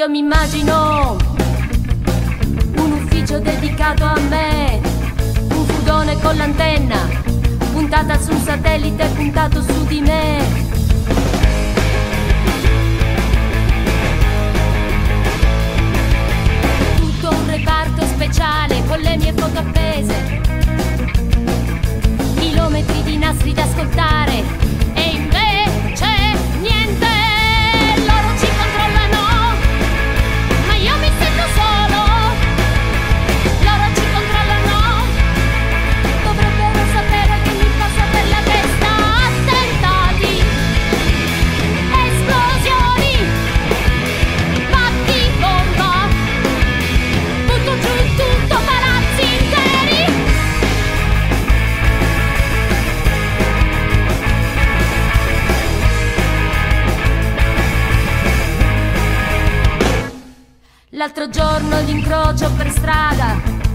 Io mi immagino un ufficio dedicato a me, un furgone con l'antenna puntata su un satellite puntato su di me. L'altro giorno l'incrocio per strada.